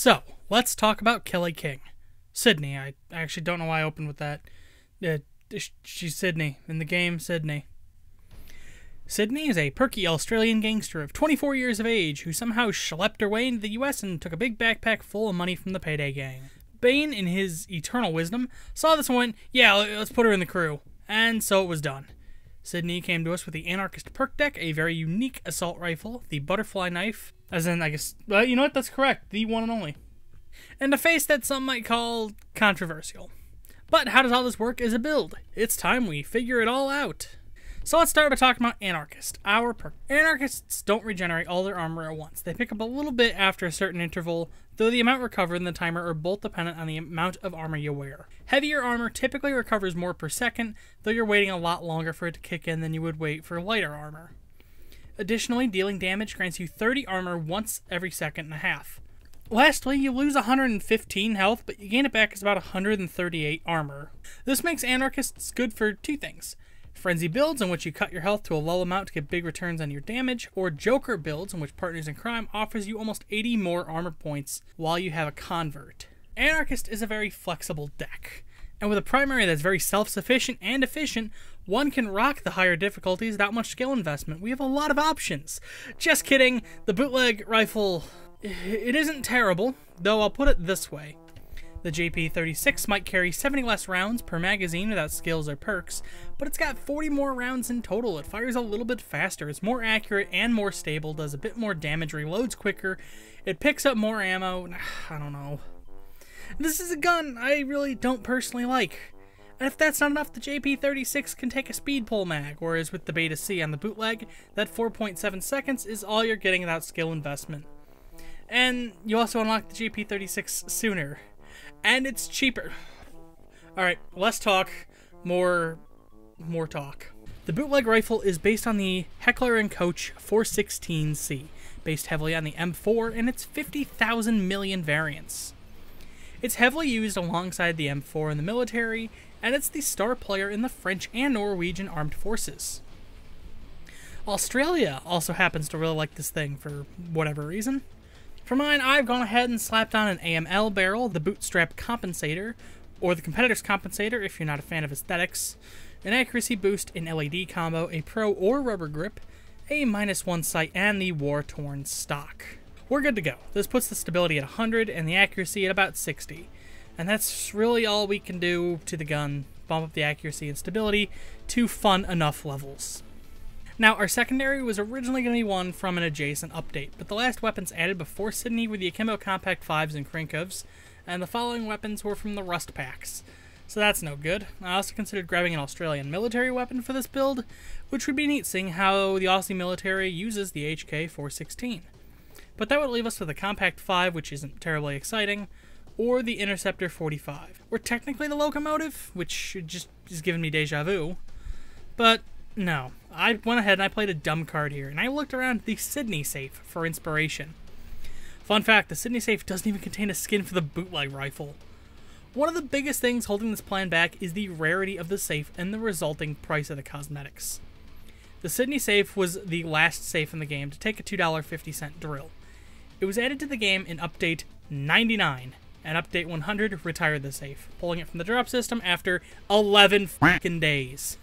So, let's talk about Kelli King. Sydney. I actually don't know why I opened with that. Uh, she's Sydney. In the game, Sydney. Sydney is a perky Australian gangster of 24 years of age who somehow schlepped her way into the US and took a big backpack full of money from the payday gang. Bain, in his eternal wisdom, saw this and went, Yeah, let's put her in the crew. And so it was done. Sydney came to us with the Anarchist perk deck, a very unique assault rifle, the butterfly knife, as in, I guess, well, you know what? That's correct, the one and only. And a face that some might call controversial. But how does all this work as a build? It's time we figure it all out. So let's start by talking about Anarchist, our perk. Anarchists don't regenerate all their armor at once. They pick up a little bit after a certain interval, though the amount recovered and the timer are both dependent on the amount of armor you wear. Heavier armor typically recovers more per second, though you're waiting a lot longer for it to kick in than you would wait for lighter armor. Additionally, dealing damage grants you 30 armor once every second and a half. Lastly, you lose 115 health, but you gain it back as about 138 armor. This makes anarchists good for two things Frenzy builds in which you cut your health to a low amount to get big returns on your damage, or Joker builds in which Partners in Crime offers you almost 80 more armor points while you have a convert. Anarchist is a very flexible deck, and with a primary that's very self-sufficient and efficient, one can rock the higher difficulties without much skill investment. We have a lot of options. Just kidding, the bootleg rifle, it isn't terrible, though I'll put it this way. The JP36 might carry 70 less rounds per magazine without skills or perks, but it's got 40 more rounds in total. It fires a little bit faster, it's more accurate and more stable, does a bit more damage, reloads quicker, it picks up more ammo. I don't know. This is a gun I really don't personally like. And if that's not enough, the JP36 can take a speed pull mag, whereas with the Beta C on the bootleg, that 4.7 seconds is all you're getting without skill investment. And you also unlock the JP36 sooner and it's cheaper. All right, less talk, more more talk. The bootleg rifle is based on the Heckler & Koch 416C, based heavily on the M4 and its 50,000 million variants. It's heavily used alongside the M4 in the military, and it's the star player in the French and Norwegian armed forces. Australia also happens to really like this thing for whatever reason. For mine, I've gone ahead and slapped on an AML barrel, the bootstrap compensator, or the competitor's compensator if you're not a fan of aesthetics, an accuracy boost in LED combo, a pro or rubber grip, a minus one sight, and the war-torn stock. We're good to go. This puts the stability at 100 and the accuracy at about 60. And that's really all we can do to the gun, bump up the accuracy and stability to fun enough levels. Now, our secondary was originally going to be one from an adjacent update, but the last weapons added before Sydney were the Akimbo Compact 5s and Krinkovs, and the following weapons were from the Rust packs. So that's no good. I also considered grabbing an Australian military weapon for this build, which would be neat seeing how the Aussie military uses the HK 416. But that would leave us with a Compact 5, which isn't terribly exciting, or the Interceptor 45. Or technically the locomotive, which just is giving me deja vu. But no, I went ahead and I played a dumb card here, and I looked around the Sydney safe for inspiration. Fun fact, the Sydney safe doesn't even contain a skin for the bootleg rifle. One of the biggest things holding this plan back is the rarity of the safe and the resulting price of the cosmetics. The Sydney safe was the last safe in the game to take a $2.50 drill. It was added to the game in Update 99, and Update 100 retired the safe, pulling it from the drop system after 11 fucking days.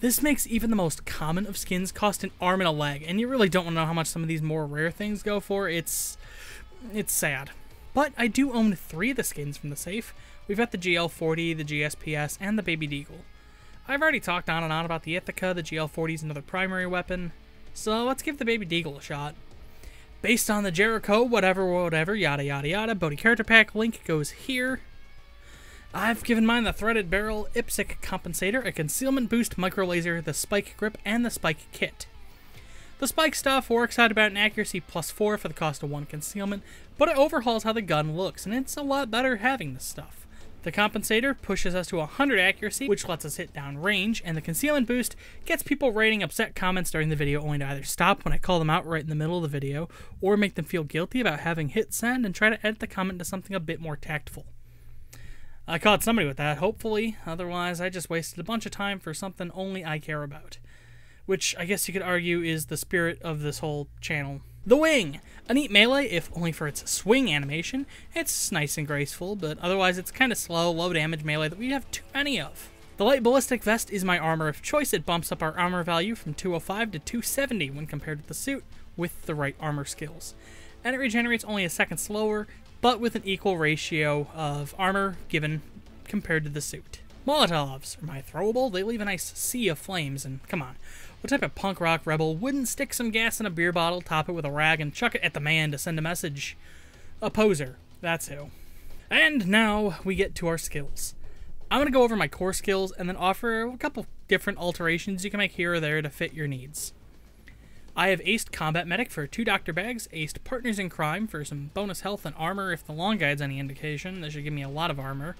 This makes even the most common of skins cost an arm and a leg, and you really don't want to know how much some of these more rare things go for. It's it's sad. But I do own three of the skins from the safe. We've got the GL40, the GSPS, and the Baby Deagle. I've already talked on and on about the Ithaca, the GL40 is another primary weapon, so let's give the Baby Deagle a shot. Based on the Jericho, whatever, whatever, yada yada yada, Bodhi character pack link goes here. I've given mine the threaded barrel IPSC compensator, a concealment boost micro laser, the spike grip, and the spike kit. The spike stuff works out about an accuracy plus 4 for the cost of 1 concealment, but it overhauls how the gun looks, and it's a lot better having this stuff. The compensator pushes us to 100 accuracy, which lets us hit down range, and the concealment boost gets people writing upset comments during the video only to either stop when I call them out right in the middle of the video, or make them feel guilty about having hit send and try to edit the comment to something a bit more tactful. I caught somebody with that, hopefully. Otherwise, I just wasted a bunch of time for something only I care about. Which I guess you could argue is the spirit of this whole channel. The Wing! A neat melee, if only for its swing animation. It's nice and graceful, but otherwise it's kind of slow, low damage melee that we have too many of. The light ballistic vest is my armor of choice. It bumps up our armor value from 205 to 270 when compared with the suit with the right armor skills. And it regenerates only a second slower, but with an equal ratio of armor given compared to the suit. Molotovs are my throwable. They leave a nice sea of flames, and come on, what type of punk rock rebel wouldn't stick some gas in a beer bottle, top it with a rag, and chuck it at the man to send a message? A poser. That's who. And now we get to our skills. I'm going to go over my core skills and then offer a couple different alterations you can make here or there to fit your needs. I have aced Combat Medic for two Doctor Bags, aced Partners in Crime for some bonus health and armor if the long guide's any indication. That should give me a lot of armor.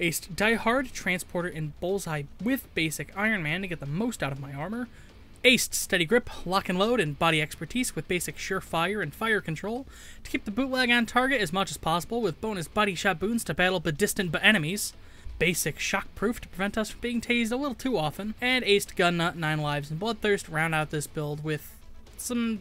Aced Die Hard, Transporter, and Bullseye with basic Iron Man to get the most out of my armor. Aced Steady Grip, Lock and Load, and Body Expertise with basic Surefire and Fire Control to keep the bootleg on target as much as possible with bonus Body Shot Boons to battle the distant but enemies. Basic Shockproof to prevent us from being tased a little too often. And Aced Gun Nut, 9 Lives, and Bloodthirst round out this build with some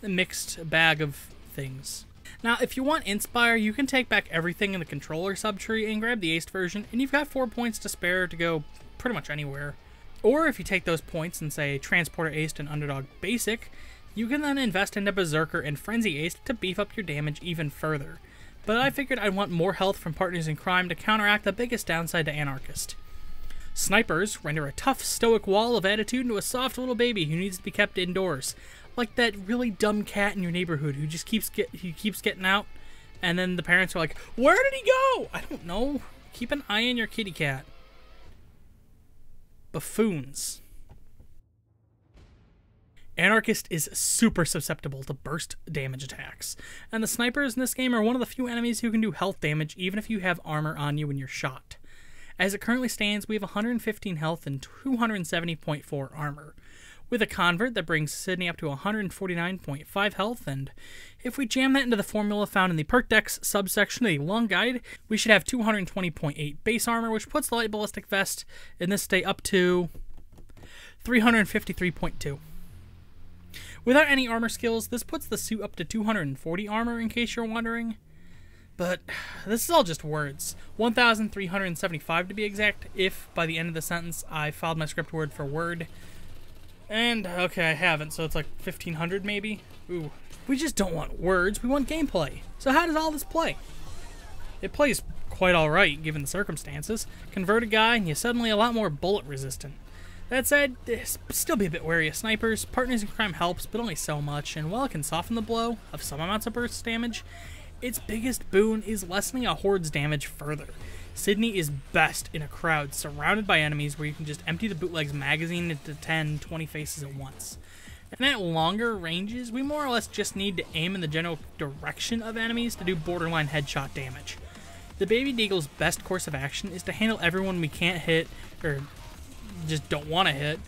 mixed bag of things. Now, if you want Inspire, you can take back everything in the controller subtree and grab the Aced version, and you've got 4 points to spare to go pretty much anywhere. Or if you take those points and say Transporter Aced and Underdog Basic, you can then invest into Berserker and Frenzy Aced to beef up your damage even further. But I figured I'd want more health from Partners in Crime to counteract the biggest downside to Anarchist. Snipers render a tough, stoic wall of attitude into a soft little baby who needs to be kept indoors, like that really dumb cat in your neighborhood who just keeps get he keeps getting out, and then the parents are like, "Where did he go? I don't know. Keep an eye on your kitty cat." Buffoons. Anarchist is super susceptible to burst damage attacks, and the snipers in this game are one of the few enemies who can do health damage even if you have armor on you when you're shot. As it currently stands, we have 115 health and 270.4 armor, with a convert that brings Sydney up to 149.5 health, and if we jam that into the formula found in the perk decks subsection of the long guide, we should have 220.8 base armor, which puts the light ballistic vest in this state up to 353.2. Without any armor skills, this puts the suit up to 240 armor in case you're wondering. But this is all just words. 1,375 to be exact, if by the end of the sentence I filed my script word for word. And, okay, I haven't, so it's like 1,500 maybe? Ooh. We just don't want words, we want gameplay. So how does all this play? It plays quite alright, given the circumstances. Convert a guy, and you're suddenly a lot more bullet resistant. That said, eh, still be a bit wary of snipers. Partners in Crime helps, but only so much, and while it can soften the blow of some amounts of burst damage, its biggest boon is lessening a horde's damage further. Sydney is best in a crowd surrounded by enemies where you can just empty the bootleg's magazine into 10, 20 faces at once. And at longer ranges, we more or less just need to aim in the general direction of enemies to do borderline headshot damage. The Baby Deagle's best course of action is to handle everyone we can't hit, or just don't want to hit,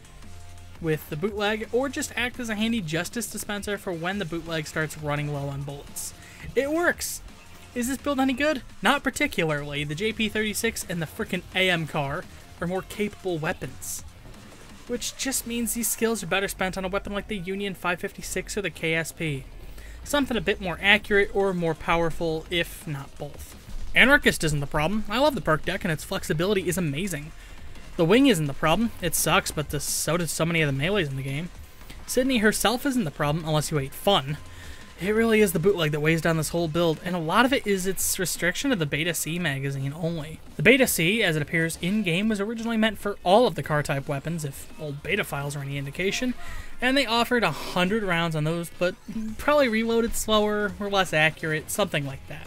with the bootleg, or just act as a handy justice dispenser for when the bootleg starts running low on bullets. It works! Is this build any good? Not particularly. The JP36 and the frickin' AMCAR are more capable weapons. Which just means these skills are better spent on a weapon like the Union 556 or the KSP. Something a bit more accurate or more powerful, if not both. Anarchist isn't the problem. I love the perk deck and its flexibility is amazing. The wing isn't the problem. It sucks, but so does so many of the melees in the game. Sydney herself isn't the problem, unless you hate fun. It really is the bootleg that weighs down this whole build, and a lot of it is its restriction of the Beta C magazine only. The Beta C, as it appears in-game, was originally meant for all of the car-type weapons, if old beta files are any indication, and they offered 100 rounds on those, but probably reloaded slower, or less accurate, something like that.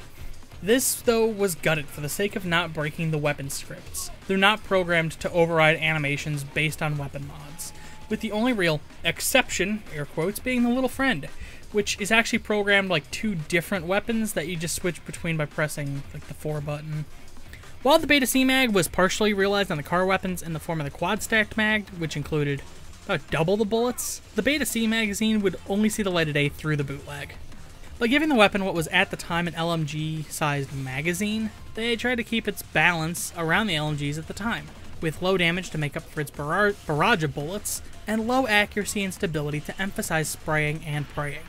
This, though, was gutted for the sake of not breaking the weapon scripts. They're not programmed to override animations based on weapon mods, with the only real exception, air quotes, being the little friend, which is actually programmed like two different weapons that you just switch between by pressing like the 4 button. While the Beta C mag was partially realized on the car weapons in the form of the quad stacked mag, which included about double the bullets, the Beta C magazine would only see the light of day through the bootleg. By giving the weapon what was at the time an LMG sized magazine, they tried to keep its balance around the LMGs at the time, with low damage to make up for its barrage of bullets, and low accuracy and stability to emphasize spraying and praying.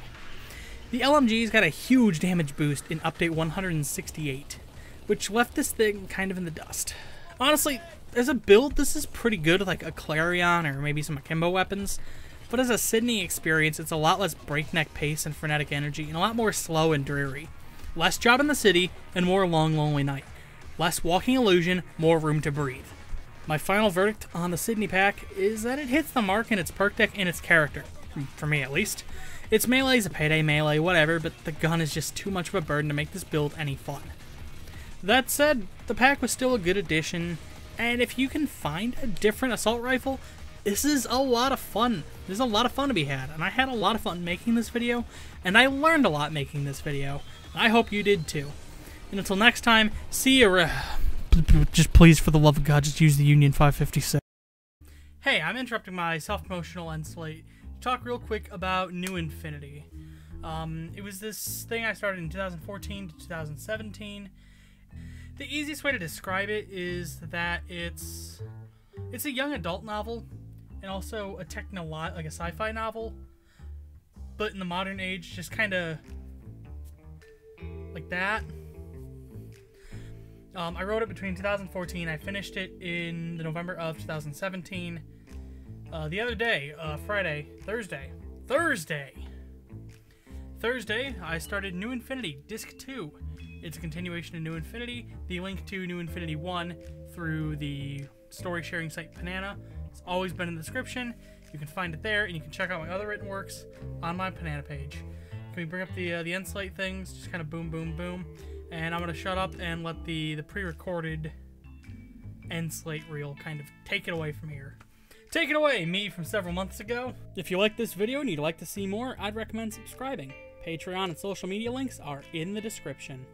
The LMG's got a huge damage boost in update 168, which left this thing kind of in the dust. Honestly, as a build, this is pretty good like a Clarion or maybe some akimbo weapons, but as a Sydney experience, it's a lot less breakneck pace and frenetic energy, and a lot more slow and dreary. Less job in the city, and more long, lonely night. Less walking illusion, more room to breathe. My final verdict on the Sydney pack is that it hits the mark in its perk deck and its character, hmm, for me at least. Its melee is a payday melee, whatever, but the gun is just too much of a burden to make this build any fun. That said, the pack was still a good addition, and if you can find a different assault rifle, this is a lot of fun. There's a lot of fun to be had, and I had a lot of fun making this video, and I learned a lot making this video. I hope you did too. And until next time, see you. Just please, for the love of God, just use the Union 556. Hey, I'm interrupting my self-promotional end slate talk real quick about New Infinity. Um, it was this thing I started in 2014 to 2017. The easiest way to describe it is that it's it's a young adult novel and also a techno like a sci-fi novel, but in the modern age, just kind of like that. Um, I wrote it between 2014. I finished it in the November of 2017. Uh, the other day, uh, Friday, Thursday, Thursday, Thursday, I started New Infinity Disc 2. It's a continuation of New Infinity. The link to New Infinity 1 through the story sharing site Penana. It's always been in the description. You can find it there, and you can check out my other written works on my Penana page. Can we bring up the uh, the end slate things? Just kind of boom, boom, boom. And I'm gonna shut up and let the the pre-recorded end slate reel kind of take it away from here. Take it away, me from several months ago. If you like this video and you'd like to see more, I'd recommend subscribing. Patreon and social media links are in the description.